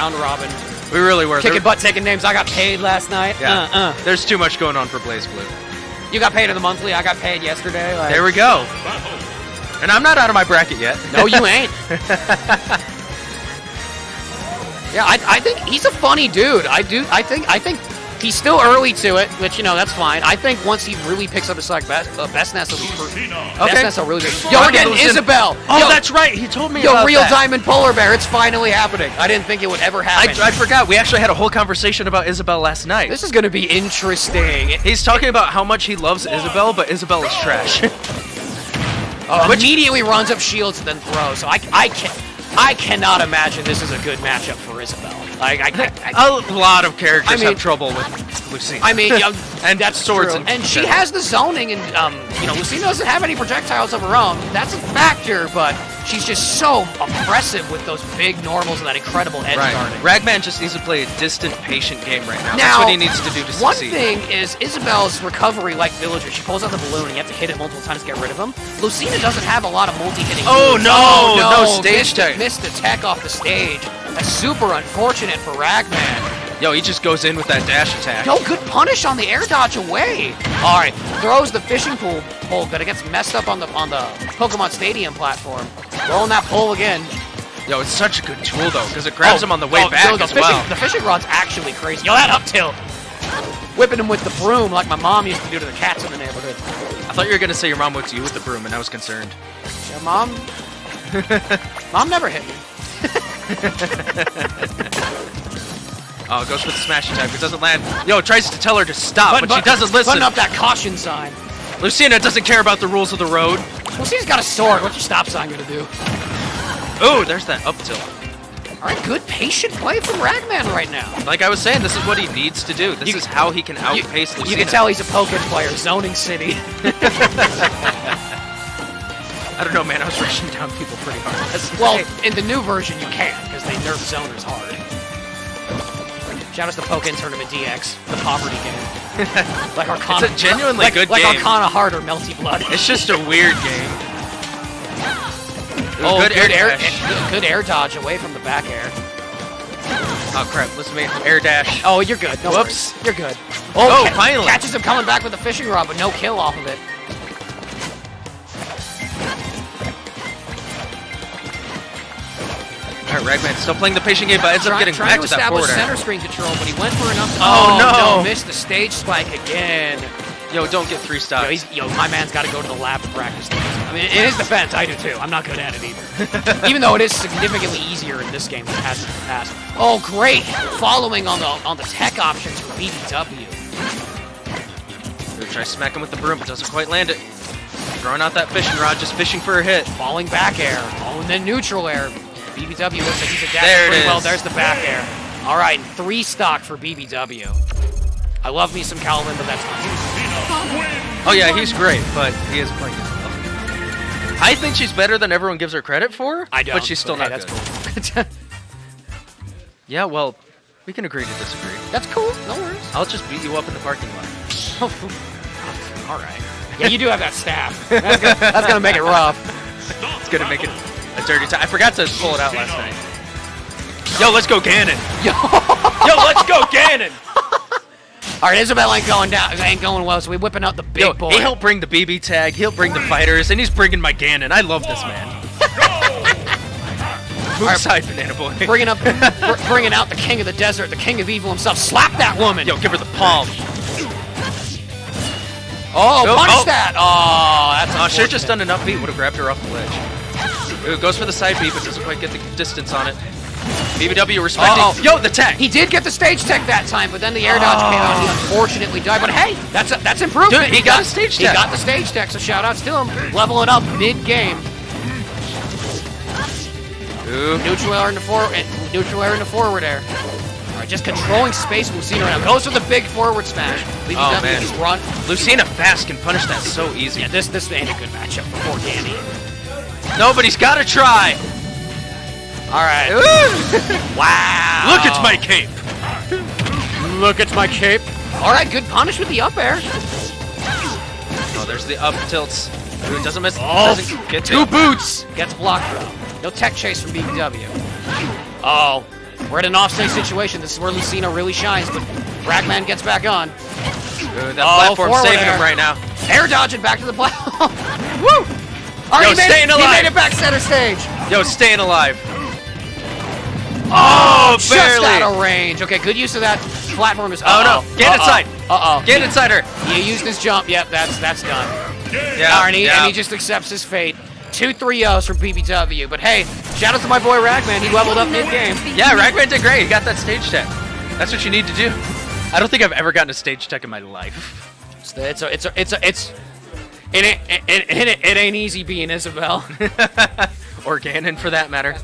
round robin. We really were. Kicking butt, taking names. I got paid last night. Yeah. Uh, uh. There's too much going on for BlazBlue. You got paid in the monthly. I got paid yesterday. Like, There we go. And I'm not out of my bracket yet. No, you ain't. yeah, I, I think he's a funny dude. I do. I think. I think he's still early to it, which you know that's fine. I think once he really picks up his like best, uh, best nest, he'll be per- best nest will really. Be. Yo, we're getting Listen- Isabelle. Oh, yo, that's right. He told me yo, about real that. diamond polar bear. It's finally happening. I didn't think it would ever happen. I forgot. We actually had a whole conversation about Isabelle last night. this is going to be interesting. He's talking about how much he loves Isabelle, but Isabelle is trash. Uh, Which- immediately runs up shields and then throws. So I, I can, I cannot imagine this is a good matchup for Isabelle. Like I, I, I a lot of characters I mean- have trouble with Lucina. I mean, yeah, And that's swords true. and she has the zoning, and um, you know, Lucina doesn't have any projectiles of her own. That's a factor, but she's just so oppressive with those big normals and that incredible edge right. guarding. Ragman just needs to play a distant, patient game right now. Now, That's what he needs to do to One succeed. thing is Isabelle's recovery, like Villager, she pulls out the balloon and you have to hit it multiple times to get rid of him. Lucina doesn't have a lot of multi-hitting. Oh, moves. no, oh, no stage missed, tech. Missed the tech off the stage. That's super unfortunate for Ragman. Yo, he just goes in with that dash attack. No good punish on the air dodge away. All right, throws the fishing pool pole, but it gets messed up on the on the Pokemon Stadium platform. Throwing that pole again. Yo, it's such a good tool though, because it grabs Oh, him on the way oh, back yo, the as fishing, well. The fishing rod's actually crazy. Yo, that up tilt. Whipping him with the broom like my mom used to do to the cats in the neighborhood. I thought you were gonna say your mom whipped you with the broom, and I was concerned. Yeah, mom. mom never hit me. Oh, goes for the smash attack. It doesn't land. Yo, tries to tell her to stop, but, she doesn't listen. Putting up that caution sign. Lucina doesn't care about the rules of the road. She's got a sword. What's your stop sign gonna do? Oh, there's that up tilt. All right, good patient play from Ragman right now. Like I was saying, this is what he needs to do. This You- is how he can outpace you Lucina. You can tell he's a Pokemon player. Zoning City. I don't know, man. I was rushing down people pretty hard. well, in the new version, you can because they nerf zoners hard. Shout out to Pokkén Tournament DX, the poverty game. like Arcana. It's a genuinely like, good like game. Arcana Heart or Melty Blood. it's just a weird game. Ooh, oh, good, air, air, dash. good, good air dodge away from the back air. Oh crap! Listen to me. Air dash. Oh, you're good. No Whoops. worries. You're good. Oh, oh, ca- finally. Catches him coming back with a fishing rod, but no kill off of it. Right, Ragman still playing the patient game, but ends up getting back to to that forward center screen control, but he went for enough. Oh, oh no. no! Missed the stage spike again. Yo, don't get three Yo, stocks. he's, yo, my man's got to go to the lab to practice things. I mean, in his defense, I do too. I'm not good at it either. Even though it is significantly easier in this game than it has in the past. Oh, great! Following on the on the tech options for BBW. Try smacking with the broom, but doesn't quite land it. Throwing out that fishing rod, just fishing for a hit. Falling back air. Oh, and then neutral air. BBW looks like he's adapting There it pretty well. There's the back air. All right, three stock for BBW. I love me some Calvin, but that's Oh yeah, he's great, but he is playing himself. I think she's better than everyone gives her credit for. I don't. But she's still hey, not that's good. Cool. Yeah, well, we can agree to disagree. that's cool. No worries. I'll just beat you up in the parking lot. All right. Yeah, you do have that staff. That's gonna, that's gonna make it rough. It's gonna make it a dirty time. I forgot to pull it out last night. Yo, let's go Ganon. Yo. Yo, let's go Ganon. All right, Isabelle ain't going down. Ain't going well, so we whipping out the big Yo, boy. He'll bring the BB tag. He'll bring the fighters, and he's bringing my Ganon. I love this man. Move Alright. aside, Banana Boy. bringing up, br- bringing out the king of the desert, the king of evil himself. Slap that woman. Yo, give her the palm. oh, Go- punch oh. that. Oh, that's. Oh, should have just done enough beat. Would have grabbed her off the ledge. Ooh, goes for the side B, but doesn't quite get the distance on it. BBW respecting. Uh-oh. Yo, the tech. He did get the stage tech that time, but then the air dodge ah. came out. He unfortunately died. But hey, that's a, that's improvement. Dude, he got a stage tech. He got the stage tech. So shout outs to him, leveling up mid game. Ooh. Neutral air into forward, eh, neutral air into forward air. All right, just controlling space with Lucina right now. Goes for the big forward smash. BBW, Oh, man. he's run. Lucina fast can punish that so easy. Yeah, this this ain't a good matchup for poor Danny. Nobody's got to try. All right. wow. Look, it's my cape. Look, it's my cape. All right, good punish with the up air. Oh, there's the up tilts. Ooh, it doesn't miss. Oh, doesn't get Two boots. Gets blocked though. No tech chase from BBW. Oh. We're in an offstage situation. This is where Lucina really shines, but Ragman gets back on. Dude, that Oh, platform's saving air. him right now. Air dodging back to the platform. Woo! Oh, Yo, he, made staying it, he alive. made it back center stage. Yo, staying alive. Oh, just barely. out of range. Okay, good use of that platform is. Oh, no. Get inside. Uh oh. Get inside her. He used his jump. Yep, that's that's done. Yeah, All right, and, he, yeah. and he just accepts his fate. Two 3-0s from BBW. But hey, shout out to my boy Ragman. He leveled up mid-game. Yeah, Ragman did great. He got that stage tech. That's what you need to do. I don't think I've ever gotten a stage tech in my life. It's a, it's a, it's a, it's a, it's it ain't it, it, it, it ain't easy being Isabelle. or Ganon, for that matter.